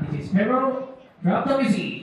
This is Hero, drop the music.